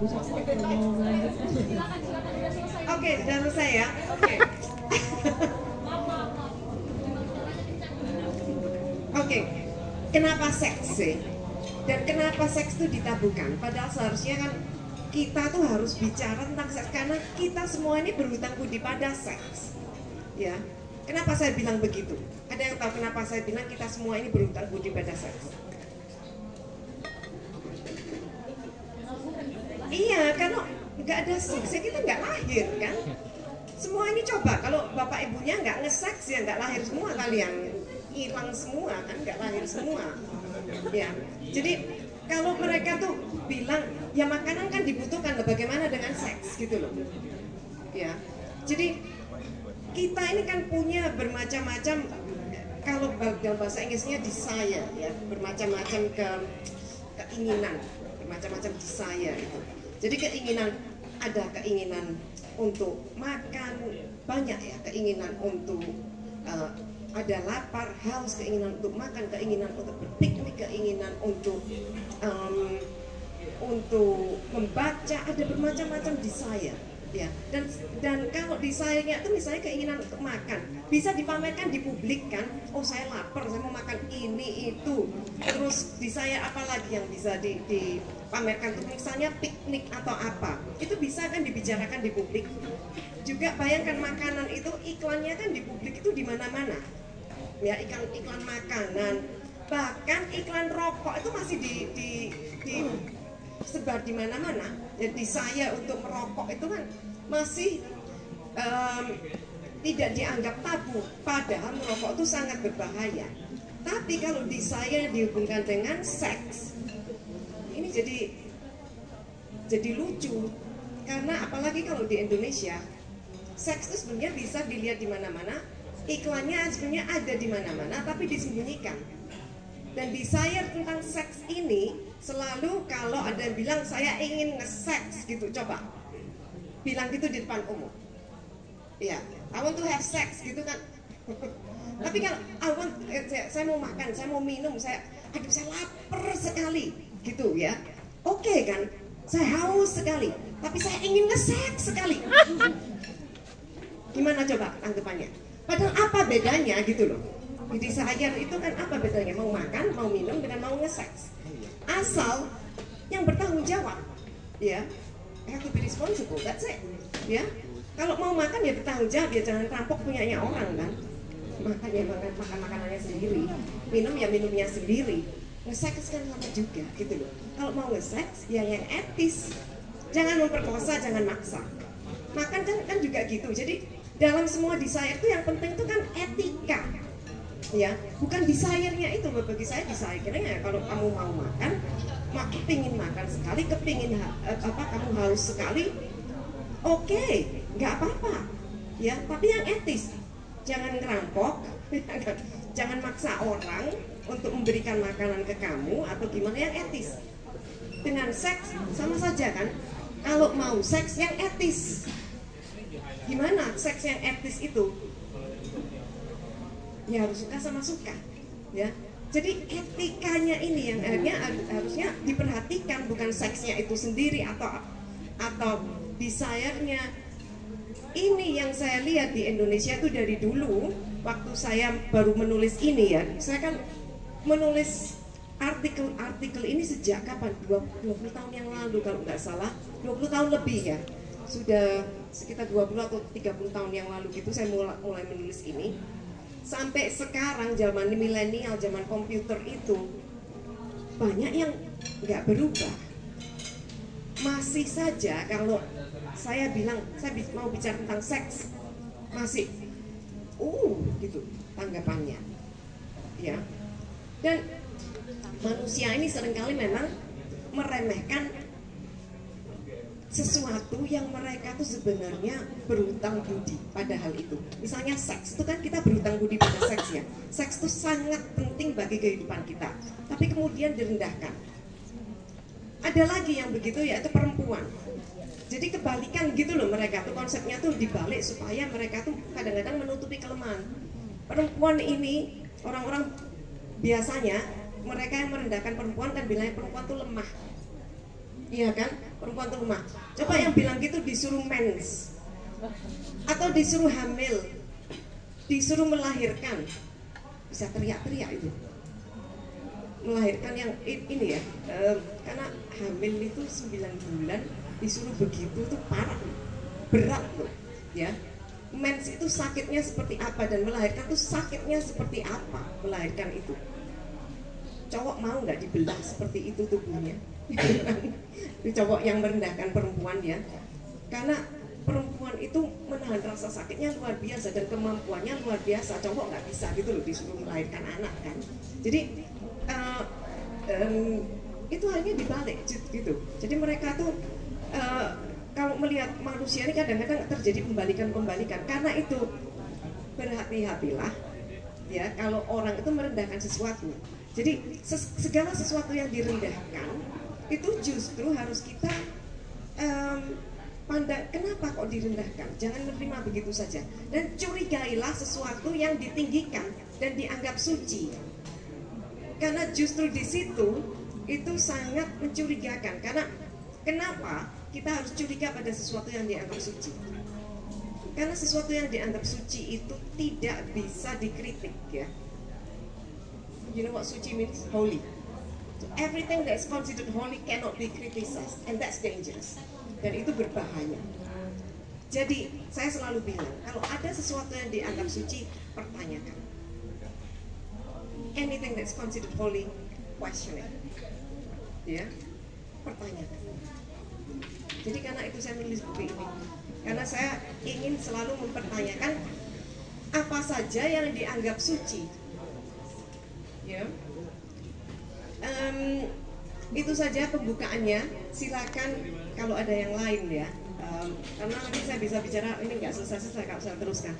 Oke, sudah selesai ya. Oke. Oke, kenapa seks sih? Dan kenapa seks itu ditabukan? Padahal seharusnya kan kita tuh harus bicara tentang seks karena kita semua ini berhutang budi pada seks. Ya, kenapa saya bilang begitu? Ada yang tahu kenapa saya bilang kita semua ini berhutang budi pada seks? Iya, kalau nggak ada seks kita nggak lahir kan? Semua ini coba kalau bapak ibunya nggak nge-seks ya nggak lahir semua kalian hilang semua kan? Nggak lahir semua. Ya jadi kalau mereka tuh bilang ya makanan kan dibutuhkan loh bagaimana dengan seks gitu loh. Ya jadi kita ini kan punya bermacam-macam kalau dalam bahasa Inggrisnya desire ya bermacam-macam ke keinginan bermacam-macam desire itu jadi keinginan ada keinginan untuk makan banyak ya keinginan untuk uh, ada lapar, haus, keinginan untuk makan, keinginan untuk berpiknik, keinginan untuk um, untuk membaca, ada bermacam-macam desire ya dan dan kalau desire-nya itu misalnya keinginan untuk makan bisa dipamerkan di publik kan? Oh saya lapar saya mau makan ini itu. Terus desire apa lagi yang bisa di, dipamerkan untuk misalnya piknik atau apa? Itu bisa kan dibicarakan di publik. Juga bayangkan makanan itu iklannya kan di publik itu di mana-mana. Ya iklan iklan makanan. Bahkan iklan rokok itu masih di, di, di sebar di mana-mana. Jadi saya untuk merokok itu kan masih um, tidak dianggap tabu. Padahal merokok itu sangat berbahaya. Tapi kalau di saya dihubungkan dengan seks ini jadi jadi lucu. Karena apalagi kalau di Indonesia seks itu sebenarnya bisa dilihat di mana-mana iklannya sebenarnya ada di mana-mana tapi disembunyikan. Dan desire tentang seks ini selalu kalau ada yang bilang saya ingin nge-seks gitu coba. Bilang gitu di depan umum. Ya yeah. I want to have sex gitu kan. Tapi kalau I want eh, saya, saya mau makan saya mau minum saya aduh saya lapar sekali gitu ya. Oke okay, kan? Saya haus sekali tapi saya ingin nge-seks sekali. Gimana coba tanggapannya Padahal apa bedanya gitu loh. Jadi saya itu kan apa bedanya mau makan, mau minum dengan mau nge-sex. Asal yang bertanggung jawab, ya. I have to be responsible, that's it. Ya. Kalau mau makan ya bertanggung jawab ya jangan rampok punyanya orang kan. Makan ya makan makan makanannya sendiri, minum ya minumnya sendiri. Nge-sex kan sama juga gitu loh. Kalau mau nge-sex ya yang etis. Jangan memperkosa, jangan maksa. Makan kan kan juga gitu. Jadi dalam semua desire itu yang penting itu kan etika ya. Bukan desire-nya itu bagi saya desire ya kalau kamu mau makan mak kepingin makan sekali kepingin eh, apa kamu haus sekali oke okay, nggak apa-apa ya. Tapi yang etis jangan ngerampok jangan maksa orang untuk memberikan makanan ke kamu atau gimana yang etis. Dengan seks sama saja kan? Kalau mau seks yang etis gimana seks yang etis itu ya harus suka sama suka ya. Jadi etikanya ini yang akhirnya harusnya diperhatikan bukan seksnya itu sendiri atau atau desire-nya. Ini yang saya lihat di Indonesia itu dari dulu waktu saya baru menulis ini ya saya kan menulis artikel-artikel ini sejak kapan? 20, 20 tahun yang lalu kalau nggak salah 20 tahun lebih ya. Sudah sekitar 20 atau 30 tahun yang lalu gitu saya mulai menulis ini sampai sekarang zaman milenial zaman komputer itu banyak yang nggak berubah. Masih saja kalau saya bilang saya mau bicara tentang seks masih uh gitu tanggapannya ya. Dan manusia ini sering kali memang meremehkan sesuatu yang mereka tuh sebenarnya berhutang budi pada hal itu. Misalnya seks, itu kan kita berhutang budi pada seks ya. Seks itu sangat penting bagi kehidupan kita, tapi kemudian direndahkan. Ada lagi yang begitu yaitu perempuan. Jadi kebalikan gitu loh mereka tuh konsepnya tuh dibalik supaya mereka tuh kadang-kadang menutupi kelemahan. Perempuan ini orang-orang biasanya mereka yang merendahkan perempuan kan bilangnya perempuan tuh lemah. Iya kan? perempuan tuh lemah coba yang bilang gitu disuruh mens. Atau disuruh hamil. Disuruh melahirkan. Bisa teriak-teriak itu. Melahirkan yang ini ya eh, karena hamil itu 9 bulan disuruh begitu tuh parah. Berat tuh ya. Mens itu sakitnya seperti apa dan melahirkan itu sakitnya seperti apa? Melahirkan itu. Cowok mau nggak dibelah seperti itu tubuhnya cowok yang merendahkan perempuan ya. Karena perempuan itu menahan rasa sakitnya luar biasa dan kemampuannya luar biasa. Cowok nggak bisa gitu loh disuruh melahirkan anak kan. Jadi uh, um, itu hanya dibalik gitu. Jadi mereka tuh uh, kalau melihat manusia ini kadang-kadang terjadi pembalikan-pembalikan. Karena itu berhati-hatilah ya kalau orang itu merendahkan sesuatu. Jadi segala sesuatu yang direndahkan itu justru harus kita um, pandang kenapa kok direndahkan? Jangan menerima begitu saja. Dan curigailah sesuatu yang ditinggikan dan dianggap suci. Karena justru di situ itu sangat mencurigakan. Karena kenapa kita harus curiga pada sesuatu yang dianggap suci? Karena sesuatu yang dianggap suci itu tidak bisa dikritik ya. You know what suci means? Holy everything that is considered holy cannot be criticized and that's dangerous. Dan itu berbahaya. Jadi saya selalu bilang kalau ada sesuatu yang dianggap suci pertanyakan. Anything that's considered holy question it. Ya pertanyakan. Jadi karena itu saya menulis buku ini. Karena saya ingin selalu mempertanyakan apa saja yang dianggap suci? Ya um, itu saja pembukaannya. Silakan kalau ada yang lain ya. Um, karena nanti saya bisa bicara ini nggak selesai saya nggak usah teruskan